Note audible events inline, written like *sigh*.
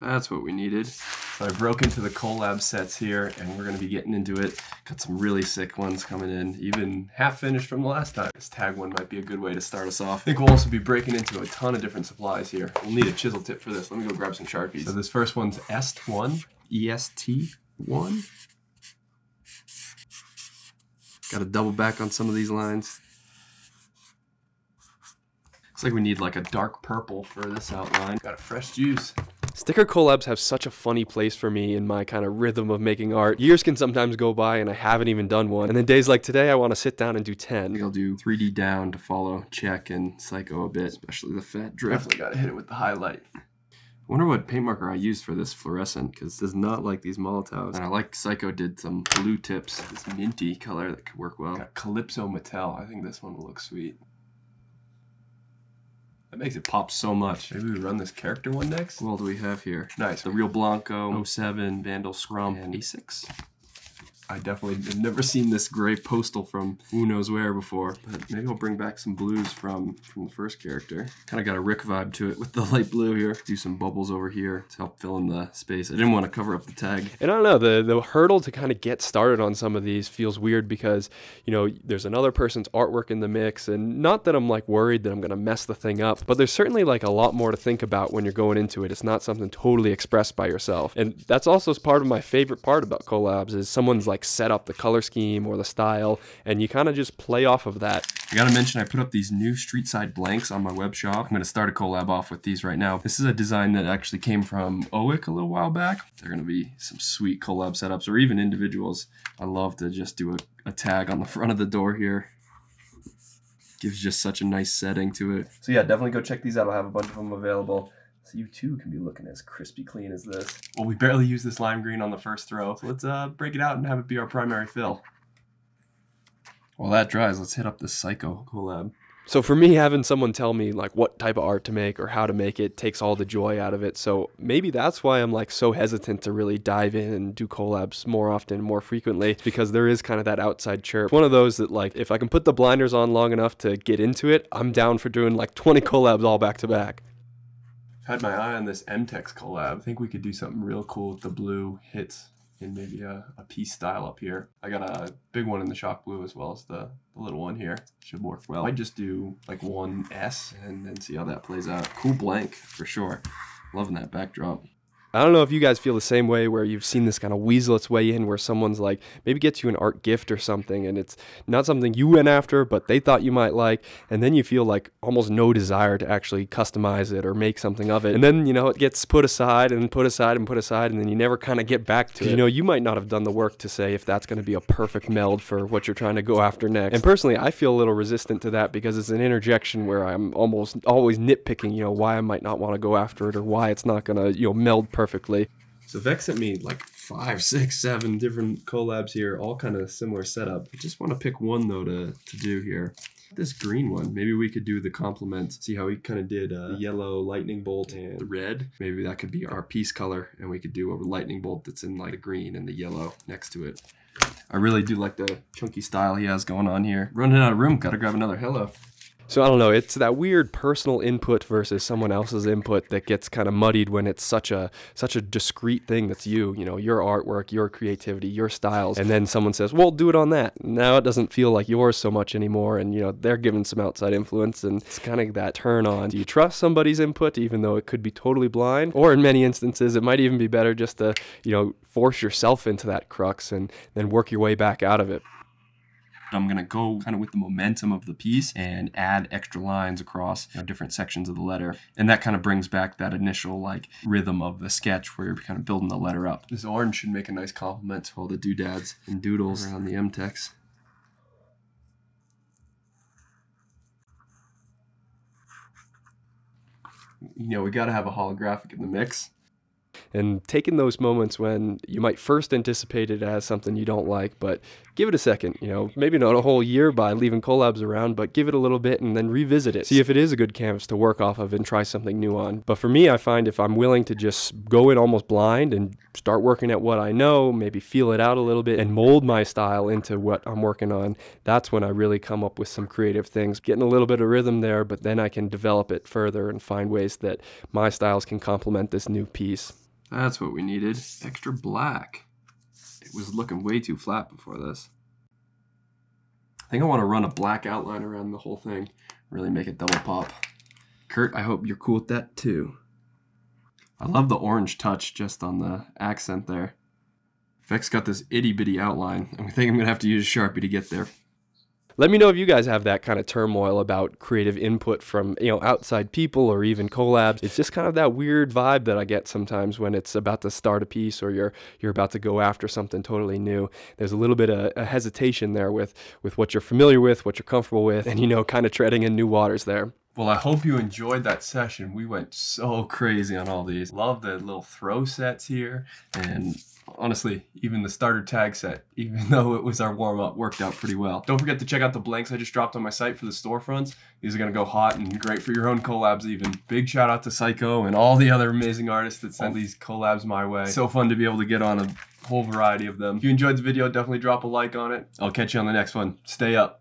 That's what we needed. So I broke into the collab sets here and we're gonna be getting into it. Got some really sick ones coming in, even half finished from the last time. This tag one might be a good way to start us off. I think we'll also be breaking into a ton of different supplies here. We'll need a chisel tip for this. Let me go grab some Sharpies. So this first one's EST1, EST1. Got to double back on some of these lines. Looks like we need like a dark purple for this outline. Got a fresh juice. Sticker collabs have such a funny place for me in my kind of rhythm of making art. Years can sometimes go by and I haven't even done one. And then days like today, I want to sit down and do 10. I think I'll do 3D down to follow Check and Psycho a bit, especially the fat drift. Definitely got to hit it with the highlight. I wonder what paint marker I used for this fluorescent, because it does not like these Molotows. And I like Psycho did some blue tips, this minty color that could work well. Got Calypso Middle. I think this one will look sweet. That makes it pop so much. Maybe we run this character one next? What do we have here? Nice. The Real Blanco, 07, Vandal Scrum, and A6. I definitely have never seen this gray postal from who knows where before, but maybe I'll bring back some blues from from the first character. Kind of got a Rick vibe to it with the light blue here. Do some bubbles over here to help fill in the space. I didn't want to cover up the tag. And I don't know, the the hurdle to kind of get started on some of these feels weird because, you know, there's another person's artwork in the mix and not that I'm like worried that I'm going to mess the thing up, but there's certainly like a lot more to think about when you're going into it. It's not something totally expressed by yourself. And that's also part of my favorite part about collabs is someone's like like set up the color scheme or the style, and you kind of just play off of that. I gotta mention, I put up these new street side blanks on my web shop. I'm gonna start a collab off with these right now. This is a design that actually came from OWIC a little while back. They're gonna be some sweet collab setups or even individuals. I love to just do a, a tag on the front of the door here gives just such a nice setting to it. So yeah, definitely go check these out. I'll have a bunch of them available. So you too can be looking as crispy clean as this. Well, we barely used this lime green on the first throw, so let's uh, break it out and have it be our primary fill. While that dries, let's hit up the Psycho collab. So for me, having someone tell me like what type of art to make or how to make it takes all the joy out of it. So maybe that's why I'm like so hesitant to really dive in and do collabs more often, more frequently, because there is kind of that outside chirp. One of those that like if I can put the blinders on long enough to get into it, I'm down for doing like 20 *laughs* collabs all back to back had my eye on this MTEX collab. I think we could do something real cool with the blue hits in maybe a, a piece style up here. I got a big one in the shock blue as well as the, the little one here. Should work well. I just do like one S and then see how that plays out. Cool blank for sure. Loving that backdrop. I don't know if you guys feel the same way where you've seen this kind of weasel its way in where someone's like maybe gets you an art gift or something and it's not something you went after but they thought you might like and then you feel like almost no desire to actually customize it or make something of it and then you know it gets put aside and put aside and put aside and then you never kind of get back to it. You know you might not have done the work to say if that's going to be a perfect meld for what you're trying to go after next. And personally I feel a little resistant to that because it's an interjection where I'm almost always nitpicking you know why I might not want to go after it or why it's not going to you know meld perfectly perfectly. So Vex sent me like five, *laughs* six, seven different collabs here, all kind of similar setup. I just want to pick one though to, to do here. This green one, maybe we could do the complement. See how he kind of did uh, a yellow lightning bolt and the red. Maybe that could be our piece color, and we could do a lightning bolt that's in like the green and the yellow next to it. I really do like the chunky style he has going on here. Running out of room, gotta grab another hello. So I don't know, it's that weird personal input versus someone else's input that gets kind of muddied when it's such a such a discrete thing that's you, you know, your artwork, your creativity, your styles, and then someone says, "Well, do it on that." Now it doesn't feel like yours so much anymore and you know, they're given some outside influence and it's kind of that turn on. Do you trust somebody's input even though it could be totally blind? Or in many instances, it might even be better just to, you know, force yourself into that crux and then work your way back out of it. I'm going to go kind of with the momentum of the piece and add extra lines across you know, different sections of the letter. And that kind of brings back that initial like rhythm of the sketch where you're kind of building the letter up. This orange should make a nice complement to all the doodads and doodles around the MTEX. You know, we got to have a holographic in the mix and taking those moments when you might first anticipate it as something you don't like, but give it a second, you know, maybe not a whole year by leaving collabs around, but give it a little bit and then revisit it. See if it is a good canvas to work off of and try something new on. But for me, I find if I'm willing to just go in almost blind and start working at what I know, maybe feel it out a little bit and mold my style into what I'm working on, that's when I really come up with some creative things. Getting a little bit of rhythm there, but then I can develop it further and find ways that my styles can complement this new piece. That's what we needed. Extra black. It was looking way too flat before this. I think I want to run a black outline around the whole thing. Really make it double pop. Kurt, I hope you're cool with that too. I love the orange touch just on the accent there. Vex got this itty bitty outline. I think I'm gonna have to use a Sharpie to get there. Let me know if you guys have that kind of turmoil about creative input from, you know, outside people or even collabs. It's just kind of that weird vibe that I get sometimes when it's about to start a piece or you're you're about to go after something totally new. There's a little bit of a hesitation there with with what you're familiar with, what you're comfortable with, and you know, kind of treading in new waters there. Well, I hope you enjoyed that session. We went so crazy on all these. Love the little throw sets here. And honestly, even the starter tag set, *laughs* even though it was our warm up, worked out pretty well. Don't forget to check out the blanks I just dropped on my site for the storefronts. These are to go hot and great for your own collabs, even. Big shout out to Psycho and all the other amazing artists that sent these collabs my way. So fun to be able to get on a whole variety of them. If you enjoyed the video, definitely drop a like on it. I'll catch you on the next one. Stay up.